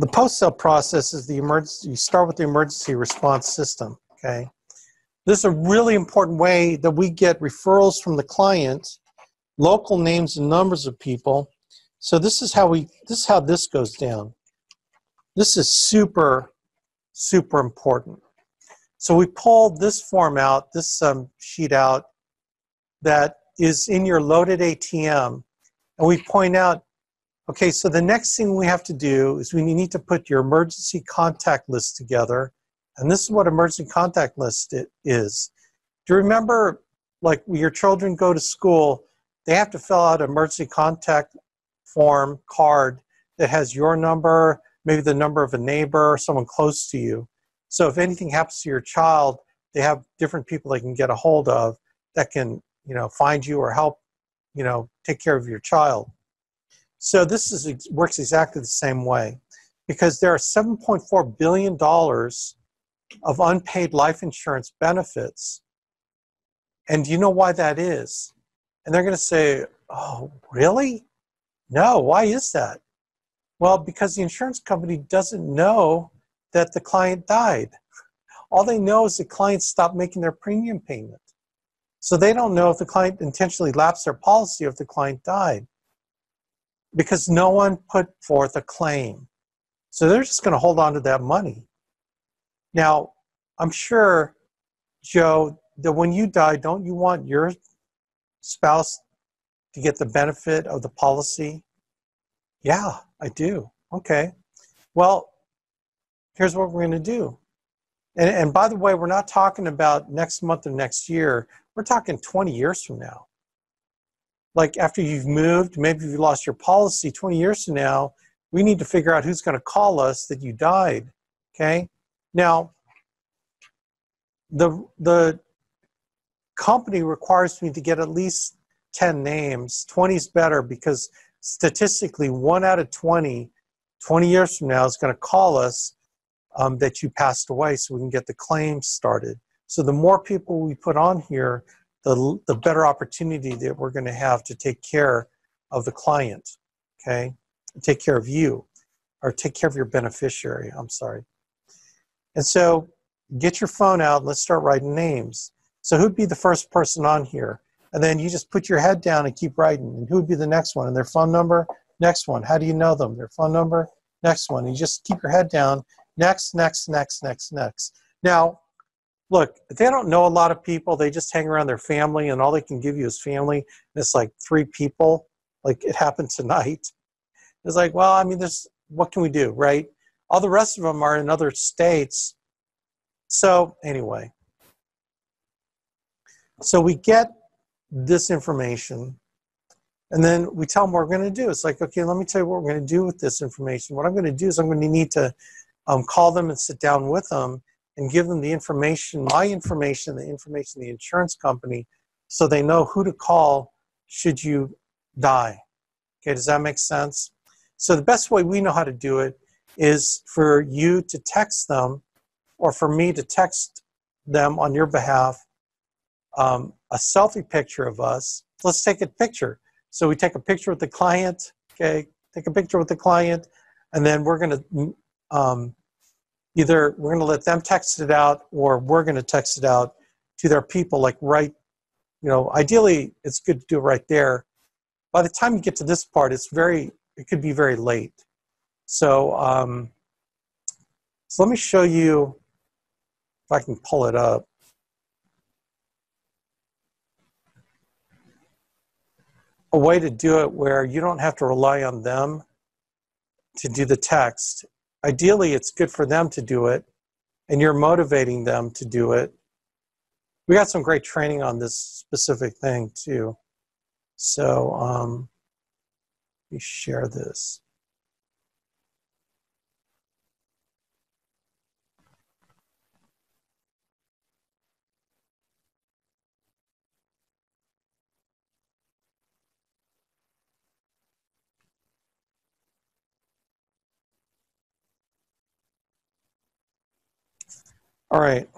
the post-sale process is the emergency. You start with the emergency response system. Okay, this is a really important way that we get referrals from the client, local names and numbers of people. So this is how we. This is how this goes down. This is super, super important. So we pulled this form out, this um, sheet out, that is in your loaded ATM, and we point out Okay, so the next thing we have to do is we need to put your emergency contact list together. And this is what emergency contact list is. Do you remember, like, when your children go to school, they have to fill out an emergency contact form card that has your number, maybe the number of a neighbor, or someone close to you. So if anything happens to your child, they have different people they can get a hold of that can, you know, find you or help, you know, take care of your child. So this is, works exactly the same way because there are $7.4 billion of unpaid life insurance benefits. And do you know why that is? And they're going to say, oh, really? No, why is that? Well, because the insurance company doesn't know that the client died. All they know is the client stopped making their premium payment. So they don't know if the client intentionally lapsed their policy or if the client died because no one put forth a claim. So they're just going to hold on to that money. Now, I'm sure, Joe, that when you die, don't you want your spouse to get the benefit of the policy? Yeah, I do. Okay. Well, here's what we're going to do. And, and by the way, we're not talking about next month or next year. We're talking 20 years from now like after you've moved, maybe you've lost your policy 20 years from now, we need to figure out who's going to call us that you died. Okay? Now, the, the company requires me to get at least 10 names. 20 is better because statistically, one out of 20, 20 years from now, is going to call us um, that you passed away so we can get the claims started. So the more people we put on here, the, the better opportunity that we're going to have to take care of the client, okay? Take care of you, or take care of your beneficiary, I'm sorry. And so get your phone out and let's start writing names. So who'd be the first person on here? And then you just put your head down and keep writing. And who would be the next one? And their phone number? Next one. How do you know them? Their phone number? Next one. And you just keep your head down. Next, next, next, next, next. Now, look, they don't know a lot of people. They just hang around their family, and all they can give you is family. And it's like three people. Like it happened tonight. It's like, well, I mean, there's what can we do, right? All the rest of them are in other states. So anyway, so we get this information, and then we tell them what we're going to do. It's like, okay, let me tell you what we're going to do with this information. What I'm going to do is I'm going to need to um, call them and sit down with them and give them the information, my information, the information the insurance company, so they know who to call should you die. Okay, does that make sense? So the best way we know how to do it is for you to text them or for me to text them on your behalf um, a selfie picture of us. Let's take a picture. So we take a picture with the client, okay, take a picture with the client, and then we're going to um, either we're going to let them text it out or we're going to text it out to their people like right you know ideally it's good to do it right there. By the time you get to this part it's very it could be very late. So um, so let me show you if i can pull it up. A way to do it where you don't have to rely on them to do the text ideally it's good for them to do it and you're motivating them to do it. We got some great training on this specific thing too. So um, let me share this All right.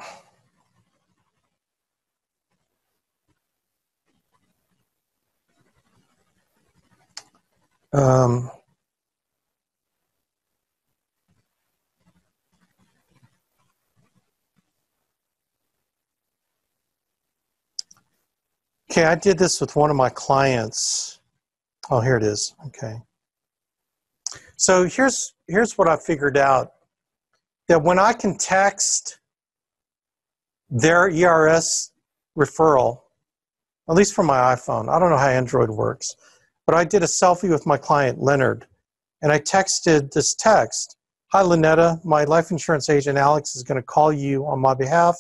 Um, okay, I did this with one of my clients. Oh, here it is. Okay. So here's here's what I figured out that when I can text their ERS referral, at least for my iPhone, I don't know how Android works, but I did a selfie with my client Leonard, and I texted this text. Hi, Lynetta. My life insurance agent Alex is going to call you on my behalf.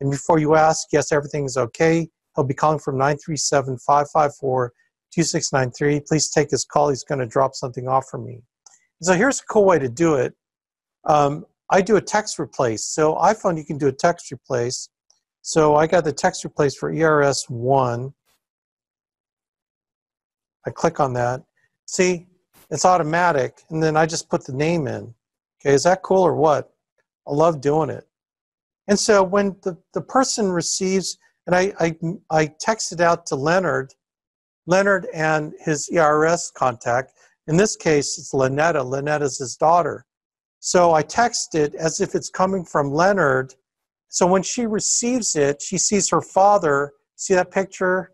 And before you ask, yes, everything's okay. He'll be calling from 937 554 2693. Please take his call. He's going to drop something off for me. So here's a cool way to do it. Um, I do a text replace. So iPhone, you can do a text replace. So I got the text replace for ERS1. I click on that. See, it's automatic. And then I just put the name in. Okay, is that cool or what? I love doing it. And so when the, the person receives, and I, I, I texted out to Leonard, Leonard and his ERS contact, in this case, it's Lynetta. Lynetta's his daughter. So I text it as if it's coming from Leonard. So when she receives it, she sees her father. See that picture?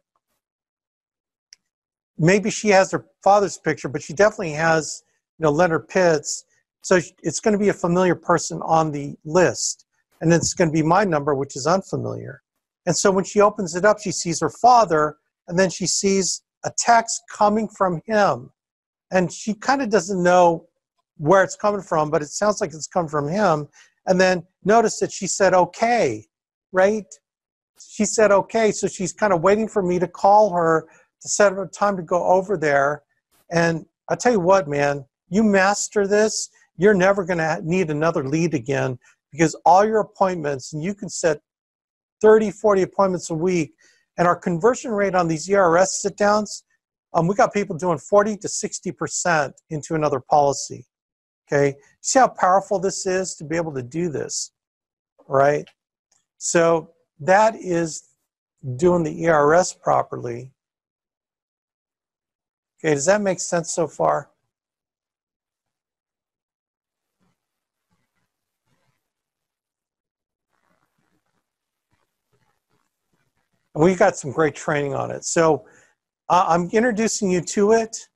Maybe she has her father's picture, but she definitely has, you know, Leonard Pitts. So it's going to be a familiar person on the list. And it's going to be my number, which is unfamiliar. And so when she opens it up, she sees her father, and then she sees a text coming from him and she kind of doesn't know where it's coming from, but it sounds like it's come from him. And then notice that she said, okay, right? She said, okay. So she's kind of waiting for me to call her to set up a time to go over there. And I tell you what, man, you master this, you're never going to need another lead again because all your appointments, and you can set 30, 40 appointments a week, and our conversion rate on these ERS sit downs um, we got people doing 40 to 60% into another policy. Okay, see how powerful this is to be able to do this, right? So that is doing the ERS properly. Okay, does that make sense so far? we've got some great training on it. So uh, I'm introducing you to it,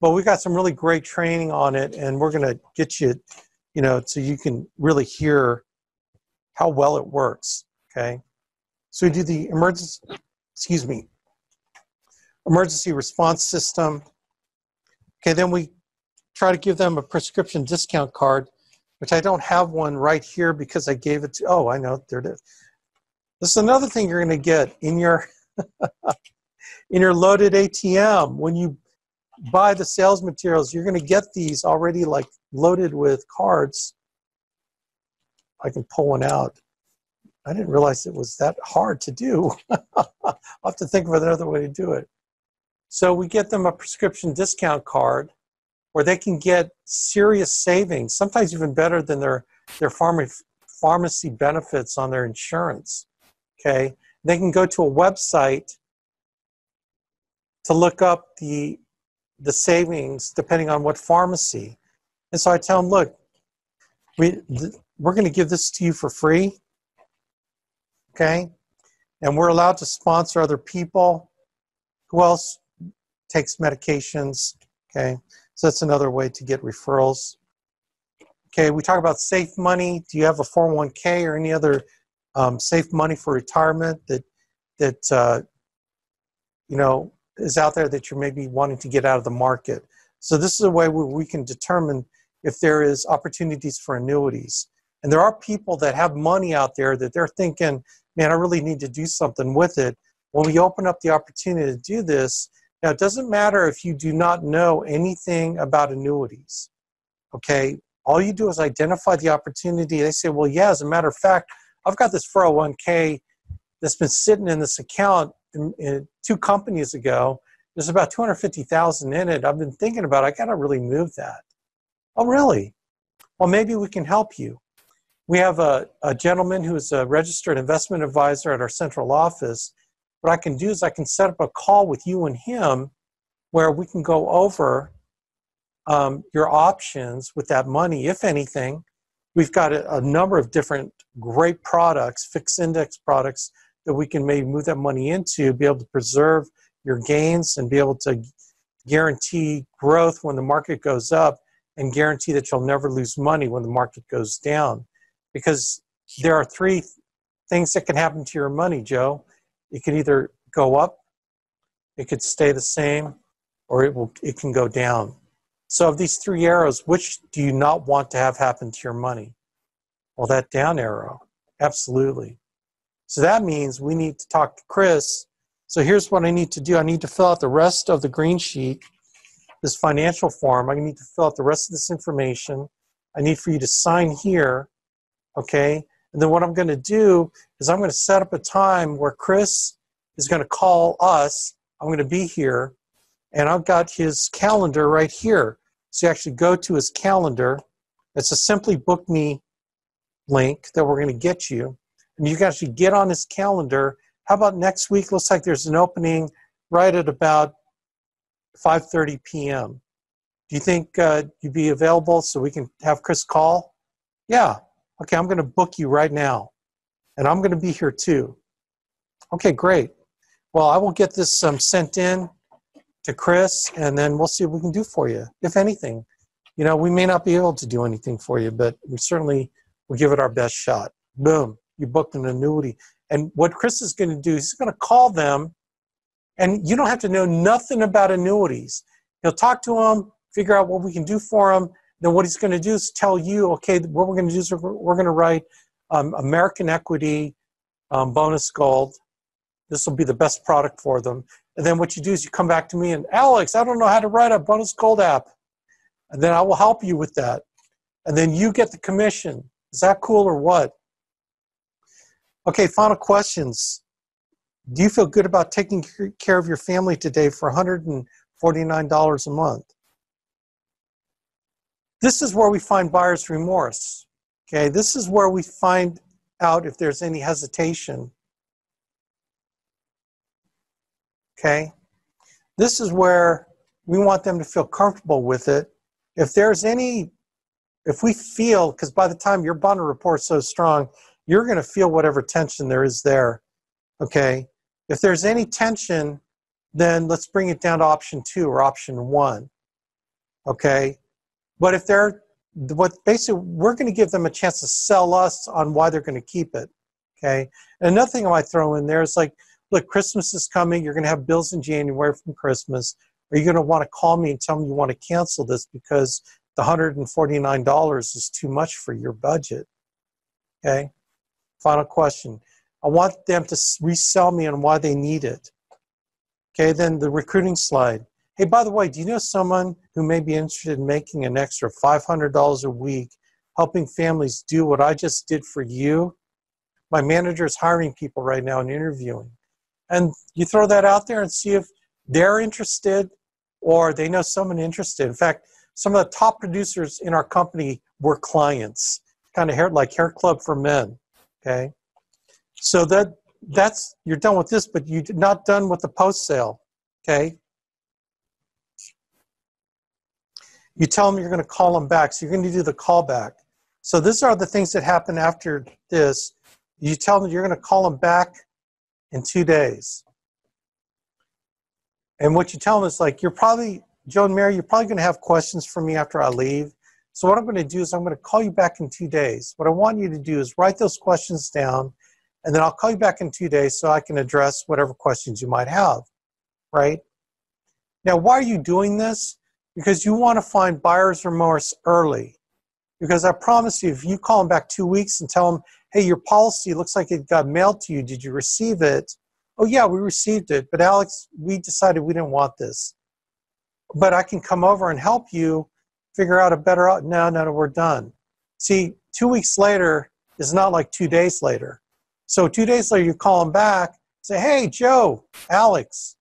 but we've got some really great training on it, and we're going to get you, you know, so you can really hear how well it works. Okay, so we do the emergency, excuse me, emergency response system. Okay, then we try to give them a prescription discount card, which I don't have one right here because I gave it to. Oh, I know there it is. This is another thing you're going to get in your in your loaded ATM. When you buy the sales materials, you're going to get these already like loaded with cards. I can pull one out. I didn't realize it was that hard to do. I'll have to think of another way to do it. So we get them a prescription discount card where they can get serious savings, sometimes even better than their, their pharmacy benefits on their insurance. Okay, they can go to a website to look up the the savings depending on what pharmacy. And so I tell them, look, we th- we're going to give this to you for free. Okay? And we're allowed to sponsor other people. Who else takes medications? Okay? So that's another way to get referrals. Okay, we talk about safe money. Do you have a 401k or any other um, safe money for retirement that that uh, you know is out there that you're maybe wanting to get out of the market. So this is a way where we can determine if there is opportunities for annuities. And there are people that have money out there that they're thinking, man, I really need to do something with it. When we open up the opportunity to do this, now it doesn't matter if you do not know anything about annuities. Okay, all you do is identify the opportunity. They say, well, yeah, as a matter of fact, I've got this 401k that's been sitting in this account two companies ago. There's about 250,000 in it. I've been thinking about. I got to really move that. Oh, really? Well, maybe we can help you. We have a, a gentleman who is a registered investment advisor at our central office. What I can do is I can set up a call with you and him where we can go over um, your options with that money, if anything. We've got a, a number of different great products, fixed index products that we can maybe move that money into, be able to preserve your gains and be able to guarantee growth when the market goes up and guarantee that you'll never lose money when the market goes down. Because there are three things that can happen to your money, Joe. It can either go up, it could stay the same, or it will it can go down. So of these three arrows, which do you not want to have happen to your money? Well, that down arrow. Absolutely. So that means we need to talk to Chris. So here's what I need to do. I need to fill out the rest of the green sheet, this financial form. I need to fill out the rest of this information. I need for you to sign here, okay? And then what I'm going to do is I'm going to set up a time where Chris is going to call us. I'm going to be here, and I've got his calendar right here. So you actually go to his calendar. It's a simply book me link that we're going to get you. And you can actually get on his calendar. How about next week? Looks like there's an opening right at about 5.30 p.m. Do you think uh, you'd be available so we can have Chris call? Yeah. Okay, I'm going to book you right now. And I'm going to be here too. Okay, great. Well, I will get this um, sent in to Chris, and then we'll see what we can do for you, if anything. You know, we may not be able to do anything for you, but we certainly will give it our best shot. Boom, you booked an annuity. And what Chris is going to do, he's going to call them, and you don't have to know nothing about annuities. He'll talk to them, figure out what we can do for them. Then what he's going to do is tell you, okay, what we're going to do is we're, going to write um, American Equity um, Bonus Gold. This will be the best product for them. And then what you do is you come back to me and Alex, I don't know how to write a bonus gold app. And then I will help you with that. And then you get the commission. Is that cool or what? Okay, final questions. Do you feel good about taking care of your family today for $149 a month? This is where we find buyer's remorse. Okay, this is where we find out if there's any hesitation Okay? This is where we want them to feel comfortable with it. If there's any, if we feel, because by the time your bond report's so strong, you're going to feel whatever tension there is there. Okay? If there's any tension, then let's bring it down to option two or option one. Okay? But if they're, what basically, we're going to give them a chance to sell us on why they're going to keep it. Okay? And another thing I might throw in there is like, look, Christmas is coming. You're going to have bills in January from Christmas. Are you going to want to call me and tell me you want to cancel this because the $149 is too much for your budget? Okay. Final question. I want them to resell me on why they need it. Okay, then the recruiting slide. Hey, by the way, do you know someone who may be interested in making an extra $500 a week helping families do what I just did for you? My manager is hiring people right now and interviewing and you throw that out there and see if they're interested or they know someone interested. In fact, some of the top producers in our company were clients, kind of hair like Hair Club for Men. Okay, so that that's you're done with this, but you're not done with the post sale. Okay, you tell them you're going to call them back, so you're going to do the callback. So these are the things that happen after this. You tell them you're going to call them back in two days. And what you tell them is like, you're probably, Joe and Mary, you're probably going to have questions for me after I leave. So what I'm going to do is I'm going to call you back in two days. What I want you to do is write those questions down, and then I'll call you back in two days so I can address whatever questions you might have, right? Now, why are you doing this? Because you want to find buyer's remorse early. Because I promise you, if you call them back two weeks and tell them, hey, your policy looks like it got mailed to you. Did you receive it? Oh, yeah, we received it. But Alex, we decided we didn't want this. But I can come over and help you figure out a better, no, no, no, we're done. See, two weeks later is not like two days later. So two days later, you call them back, say, hey, Joe, Alex,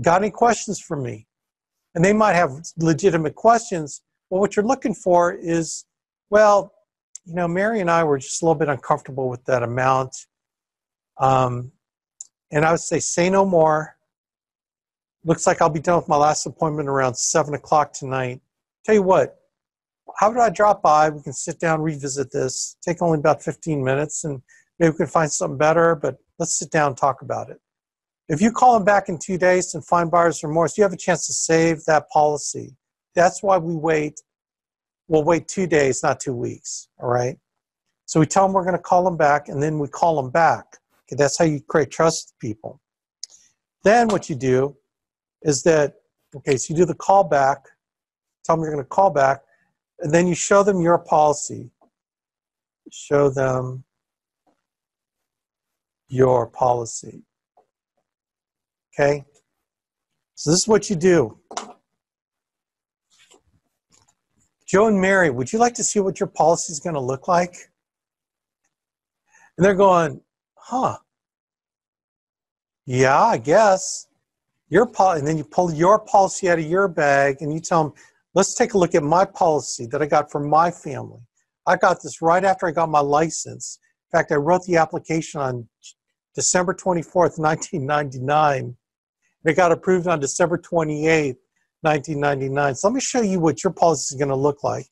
got any questions for me? And they might have legitimate questions. Well, what you're looking for is, well, you know, Mary and I were just a little bit uncomfortable with that amount. Um, and I would say, say no more. Looks like I'll be done with my last appointment around 7 o'clock tonight. Tell you what, how do I drop by? We can sit down, revisit this. Take only about 15 minutes, and maybe we can find something better. But Let's sit down and talk about it. If you call them back in two days and find buyer's remorse, you have a chance to save that policy. That's why we wait. We'll wait two days, not two weeks. All right. So we tell them we're going to call them back, and then we call them back. Okay, that's how you create trust with people. Then what you do is that okay, so you do the call back. Tell them you're going to call back, and then you show them your policy. Show them your policy. Okay? So this is what you do. Joe and Mary, would you like to see what your policy is going to look like? And they're going, huh. Yeah, I guess. Your pol- and then you pull your policy out of your bag and you tell them, let's take a look at my policy that I got for my family. I got this right after I got my license. In fact, I wrote the application on December 24th, 1999. And It got approved on December 28th, 1999. So let me show you what your policy is going to look like.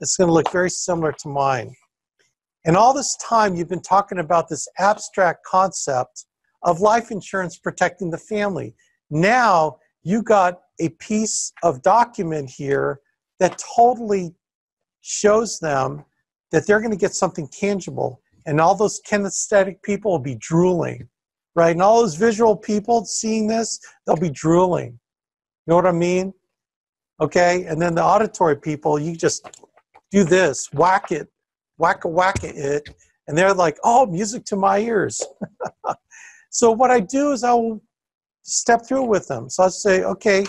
It's going to look very similar to mine. And all this time, you've been talking about this abstract concept of life insurance protecting the family. Now, you got a piece of document here that totally shows them that they're going to get something tangible. And all those kinesthetic people will be drooling right? And all those visual people seeing this, they'll be drooling. You know what I mean? Okay, and then the auditory people, you just do this, whack it, whack a whack it, and they're like, oh, music to my ears. so what I do is I'll step through with them. So I'll say, okay,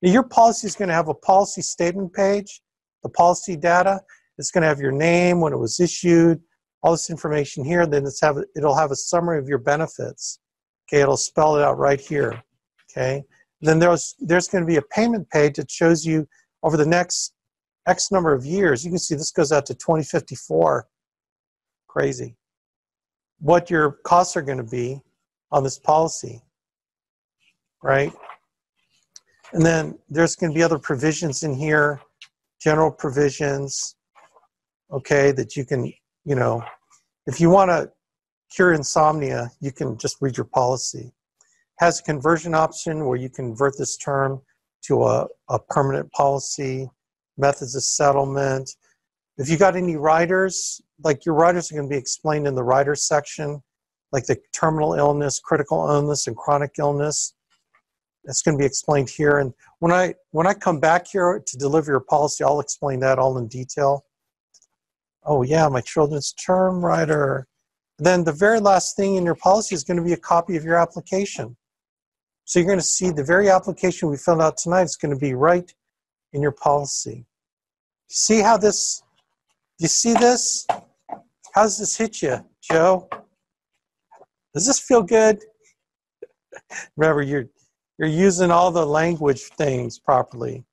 your policy is going to have a policy statement page, the policy data. It's going to have your name, when it was issued, all this information here. Then it's have it'll have a summary of your benefits. Okay, it'll spell it out right here. Okay, then there's there's going to be a payment page that shows you over the next X number of years. You can see this goes out to 2054. Crazy. What your costs are going to be on this policy, right? And then there's going to be other provisions in here, general provisions, okay, that you can, you know, if you want to cure insomnia, you can just read your policy. Has a conversion option where you convert this term to a, a permanent policy, methods of settlement. If you got any riders, like your riders are going to be explained in the riders section, like the terminal illness, critical illness, and chronic illness. That's going to be explained here. And when I when I come back here to deliver your policy, I'll explain that all in detail. Oh yeah, my children's term rider then the very last thing in your policy is going to be a copy of your application. So you're going to see the very application we filled out tonight is going to be right in your policy. See how this, you see this? How does this hit you, Joe? Does this feel good? Remember, you're, you're using all the language things properly.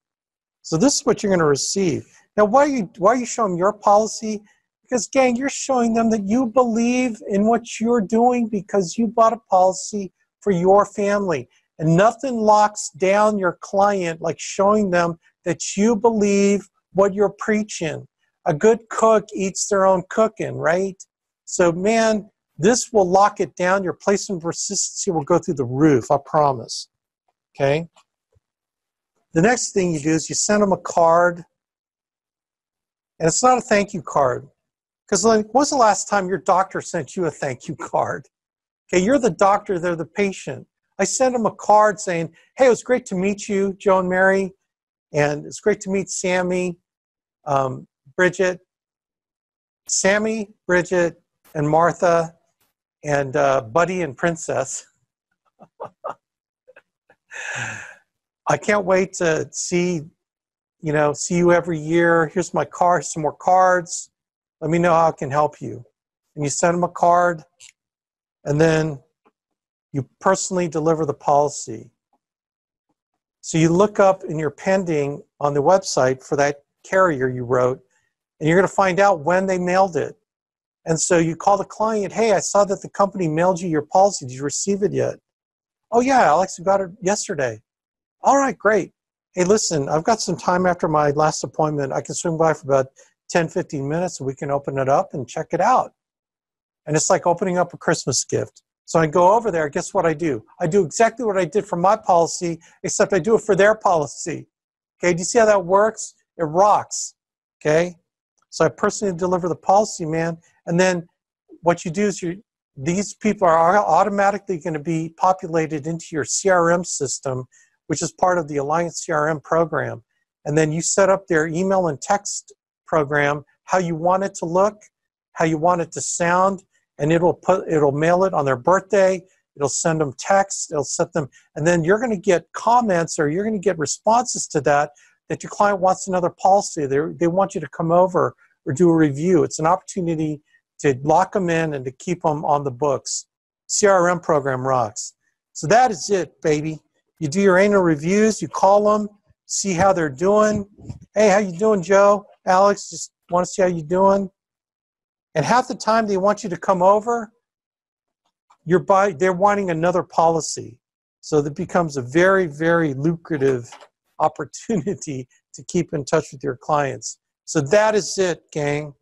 So this is what you're going to receive. Now, why are you, why are you showing your policy? Because, gang, you're showing them that you believe in what you're doing because you bought a policy for your family. And nothing locks down your client like showing them that you believe what you're preaching. A good cook eats their own cooking, right? So, man, this will lock it down. Your placement persistency will go through the roof, I promise. Okay? The next thing you do is you send them a card. And it's not a thank you card. Because like, when's the last time your doctor sent you a thank you card? Okay, you're the doctor, they're the patient. I sent them a card saying, hey, it was great to meet you, Joe and Mary, and it's great to meet Sammy, um, Bridget, Sammy, Bridget, and Martha, and uh, Buddy and Princess. I can't wait to see, you know, see you every year. Here's my card, some more cards. Let me know how I can help you. And you send them a card, and then you personally deliver the policy. So you look up in your pending on the website for that carrier you wrote, and you're going to find out when they mailed it. And so you call the client, hey, I saw that the company mailed you your policy. Did you receive it yet? Oh, yeah, Alex, I got it yesterday. All right, great. Hey, listen, I've got some time after my last appointment. I can swing by for about 10, 15 minutes and we can open it up and check it out. And it's like opening up a Christmas gift. So I go over there. Guess what I do? I do exactly what I did for my policy, except I do it for their policy. Okay, do you see how that works? It rocks. Okay, so I personally deliver the policy, man. And then what you do is you these people are automatically going to be populated into your CRM system, which is part of the Alliance CRM program. And then you set up their email and text program, how you want it to look, how you want it to sound, and it'll put it'll mail it on their birthday. It'll send them text. It'll set them, and then you're going to get comments or you're going to get responses to that that your client wants another policy. They they want you to come over or do a review. It's an opportunity to lock them in and to keep them on the books. CRM program rocks. So that is it, baby. You do your annual reviews. You call them, see how they're doing. Hey, how you doing, Joe? Alex, just want to see how you're doing. And half the time they want you to come over, you're by, they're wanting another policy. So that becomes a very, very lucrative opportunity to keep in touch with your clients. So that is it, gang.